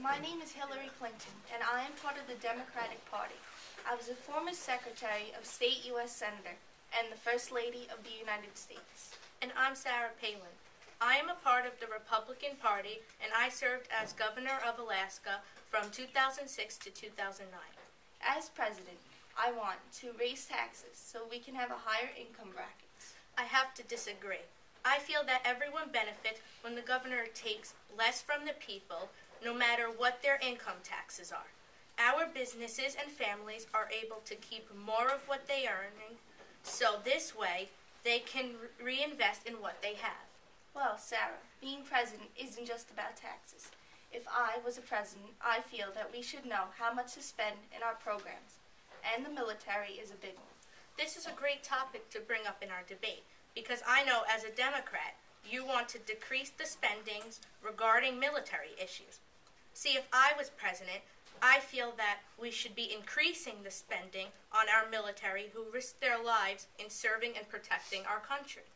My name is Hillary Clinton, and I am part of the Democratic Party. I was a former Secretary of State U.S. Senator and the First Lady of the United States. And I'm Sarah Palin. I am a part of the Republican Party, and I served as Governor of Alaska from 2006 to 2009. As President, I want to raise taxes so we can have a higher income bracket. I have to disagree. I feel that everyone benefits when the governor takes less from the people, no matter what their income taxes are. Our businesses and families are able to keep more of what they are earning, so this way they can reinvest in what they have. Well, Sarah, being president isn't just about taxes. If I was a president, I feel that we should know how much to spend in our programs, and the military is a big one. This is a great topic to bring up in our debate because I know as a Democrat you want to decrease the spendings regarding military issues. See, if I was president, I feel that we should be increasing the spending on our military who risk their lives in serving and protecting our country.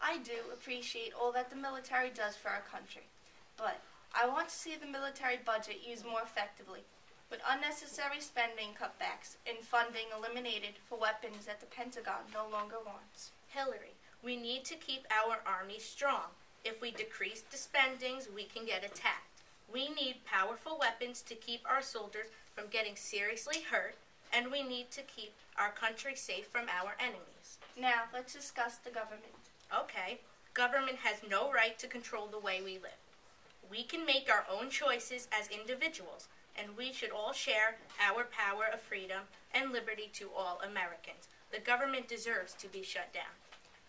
I do appreciate all that the military does for our country, but I want to see the military budget used more effectively, with unnecessary spending cutbacks and funding eliminated for weapons that the Pentagon no longer wants. Hillary, we need to keep our army strong. If we decrease the spendings, we can get attacked. We need powerful weapons to keep our soldiers from getting seriously hurt, and we need to keep our country safe from our enemies. Now, let's discuss the government. Okay, government has no right to control the way we live. We can make our own choices as individuals, and we should all share our power of freedom and liberty to all Americans. The government deserves to be shut down.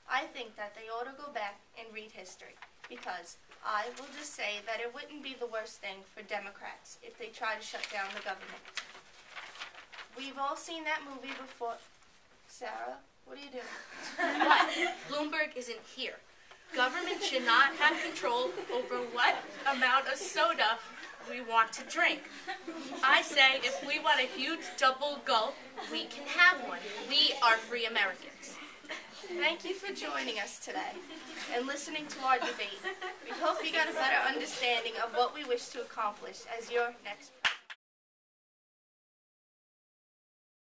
I think that they ought to go back and read history, because I will just say that it wouldn't be the worst thing for Democrats if they try to shut down the government. We've all seen that movie before. Sarah, what are you doing? What? Bloomberg isn't here. Government should not have control over what amount of soda we want to drink. I say if we want a huge double gulp, we can have one. We are free Americans. Thank you for joining us today and listening to our debate. We hope you got a better understanding of what we wish to accomplish as your next.